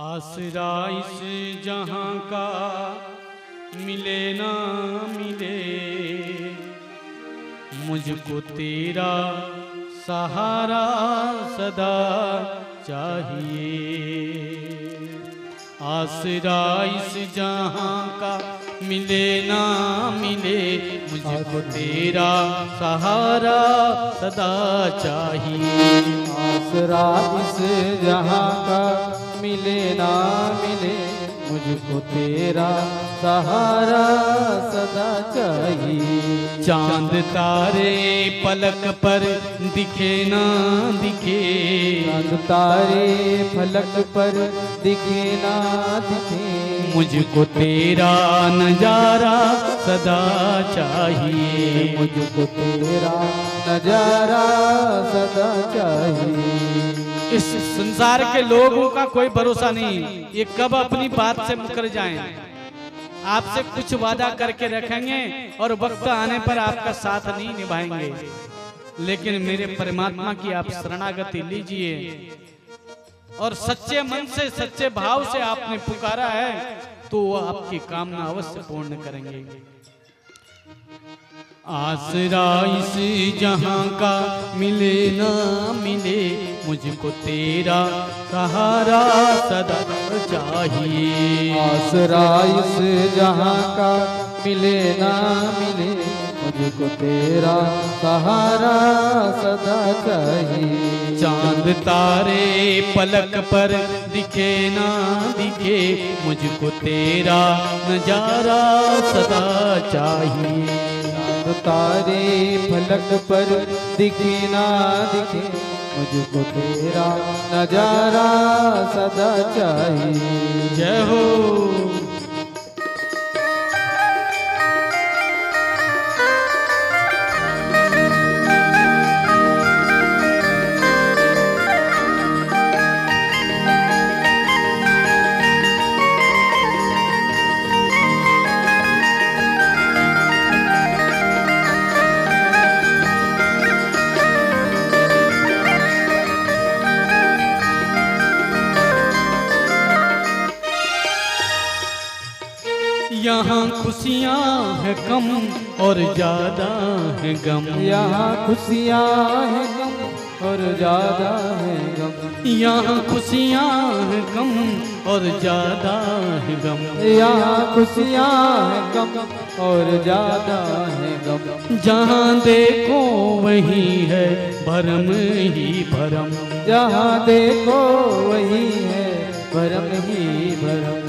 आसरा इस जहाँ का मिले ना मिले। मुझको तेरा सहारा सदा चाहिए। आसरा इस जहाँ का मिले ना मिले, मुझको तेरा सहारा सदा चाहिए। आसरा इस जहाँ का मिले ना मिले मुझको तेरा सहारा सदा चाहिए। चाँद तारे पलक पर दिखे ना दिखे। चाँद तारे फलक पर दिखे ना दिखे। मुझको तेरा नज़ारा सदा चाहिए। मुझको तेरा नज़ारा सदा चाहिए। इस संसार के लोगों का कोई भरोसा नहीं। ये कब अपनी बात से मुकर जाएँ? आपसे कुछ वादा करके रखेंगे और वक्त आने पर आपका साथ नहीं निभाएँगे। लेकिन मेरे परमात्मा की आप शरणागति लीजिए। और सच्चे मन से, सच्चे भाव से आपने पुकारा है तो वो आपकी कामना अवश्य पूर्ण करेंगे। आसरा इस जहाँ का मिले ना मिले मुझको तेरा सहारा सदा चाहिए। आसरा इस जहाँ का मिले ना मिले मुझको तेरा सहारा सदा चाहिए। चाँद तारे पलक पर दिखे ना दिखे मुझको तेरा नज़ारा सदा चाहिए। चाँद तारे फलक पर दिखे ना दिखे मुझको तेरा नज़ारा सदा चाहिए। जय हो। यहाँ खुशियाँ है कम और ज़्यादा है गम। यहाँ खुशियाँ है कम और ज़्यादा है गम। यहाँ खुशियाँ है कम और ज़्यादा है गम। यहाँ खुशियाँ है कम और ज़्यादा है गम। जहाँ देखो वही है भरम ही भरम। जहाँ देखो वही है भरम ही भरम।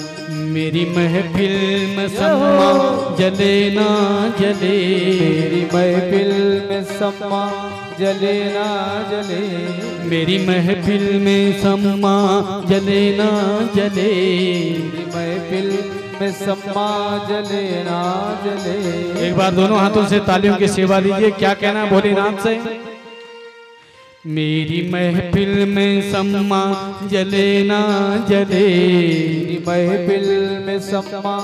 मेरी महफिल में सम्मा जले ना जले। मेरी महफिल में सम्मा जले ना जले। मेरी महफिल में सम्मा जले ना जले। मेरी महफिल में सम्मा जले ना जले। एक बार दोनों हाथों से तालियों की सेवा दीजिए। क्या कहना है? भोलेनाथ से। मेरी महफिल में सम्मा जले ना जले। मेरी महफिल में सम्मा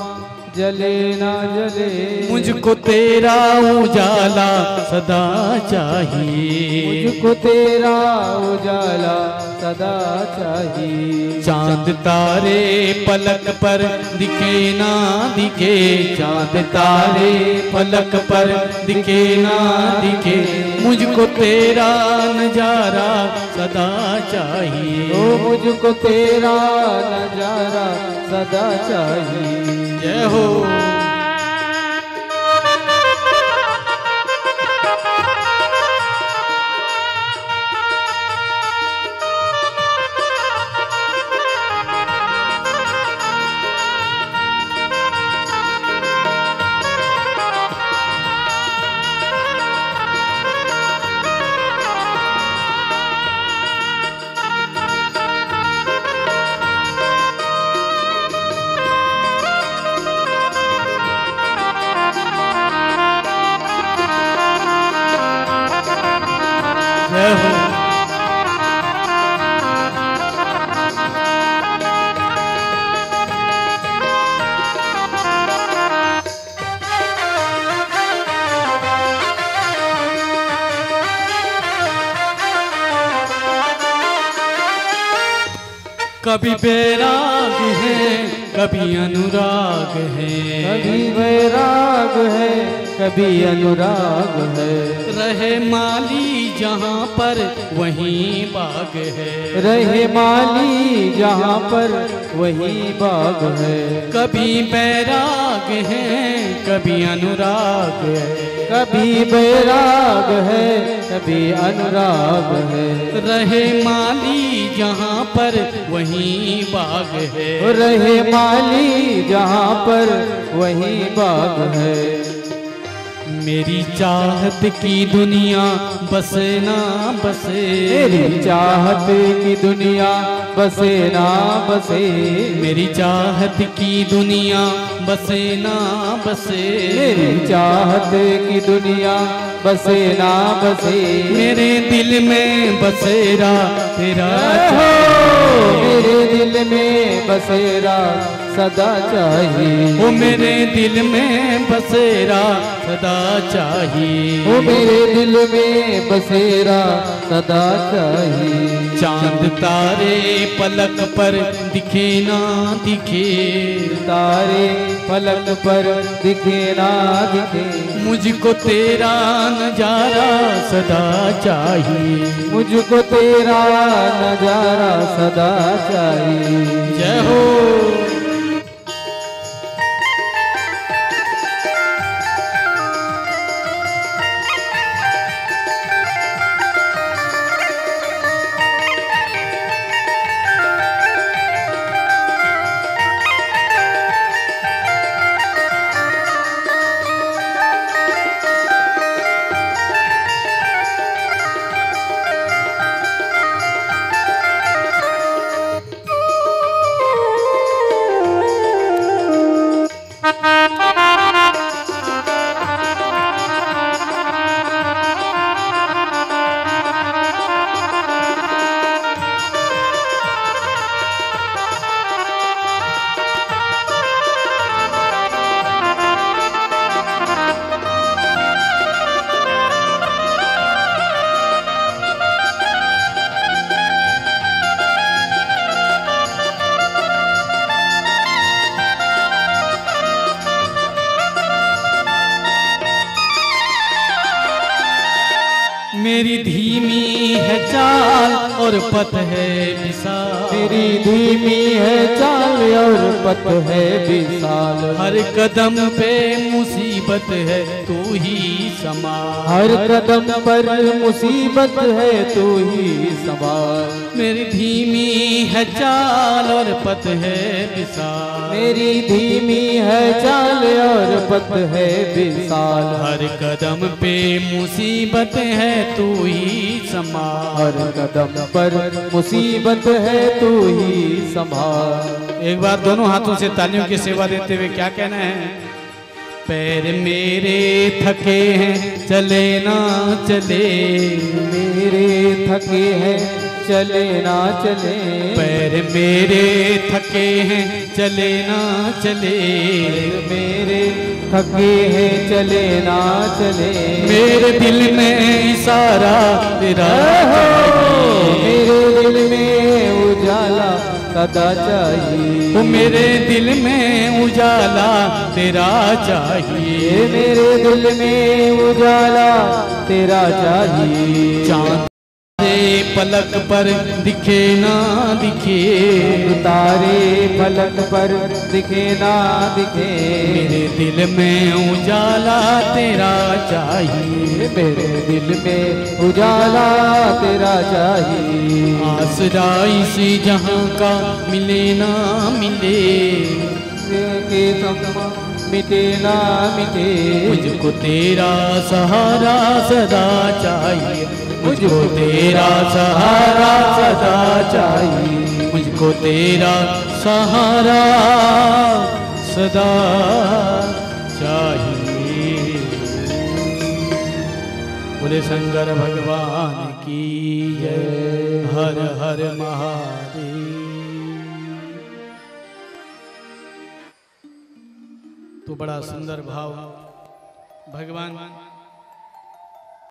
जले ना जले। मुझको तेरा उजाला सदा चाहिए। मुझको तेरा उजाला सदा चाहिए। चाँद तारे पलक पर दिखे ना दिखे। चाँद तारे पलक पर दिखे ना दिखे। मुझको तेरा नज़ारा सदा चाहिए। ओ मुझको तेरा नज़ारा सदा चाहिए। जय हो। कभी बेराग है कभी अनुराग है। कभी वैराग है कभी अनुराग है। रहे माली जहाँ पर वही बाग है। रहे माली जहाँ पर वही बाग है। कभी बैराग है कभी अनुराग है। कभी बैराग है कभी अनुराग है। रहे माली जहाँ पर वही बाग है। रहे माली जहाँ पर वही बाग है। मेरी चाहत की दुनिया बसे ना बसे। मेरी चाहत की दुनिया बसे ना बसे। मेरी चाहत की दुनिया बसे ना बसे। मेरी चाहत की दुनिया बसे ना बसे। मेरे दिल में बसेरा तेरा हो। मेरे दिल में बसेरा सदा चाहिए। ओ मेरे दिल में बसेरा सदा चाहिए। ओ मेरे दिल में बसेरा सदा चाहिए। चाँद तारे पलक पर दिखे ना दिखे। तारे पलक पर दिखे ना दिखे। मुझको तेरा नज़ारा सदा चाहिए। मुझको तेरा नज़ारा सदा चाहिए। और पथ है विशाल। तेरी धीमी है चाल और पथ है विशाल। हर कदम पे मुसीबत है तू ही समा। हर कदम पर मुसीबत है तू ही संभाल मेरी धीमी है चाल और पत है विशाल। मेरी धीमी है चाल और पत है विशाल। हर कदम पे मुसीबत है तू ही समा। हर कदम पर मुसीबत है तू ही संभाल एक बार दोनों हाथों से तालियों की सेवा देते हुए क्या कहना है? पैर मेरे थके हैं चले ना चले। मेरे थके हैं चले ना चले। पैर मेरे थके हैं चले ना चले। मेरे थके हैं चले ना चले। मेरे दिल में इशारा तेरा मेरे सदा चाहिए। तो मेरे दिल में उजाला तेरा चाहिए। मेरे दिल में उजाला तेरा चाहिए। चाँद पलक पर दिखे ना दिखे। तारे पलक पर दिखे ना दिखे। मेरे दिल में उजाला तेरा चाहिए। मेरे दिल में उजाला तेरा चाहिए। आसरा इसी जहाँ का मिले ना मिले। के मिटे ना मिटे। मुझको तेरा सहारा सदा चाहिए। मुझको तेरा सहारा सदा चाहिए। मुझको तेरा सहारा सदा चाहिए। बोले शंकर भगवान की जय, हर हर महादेव। तो बड़ा सुंदर भाव। भगवान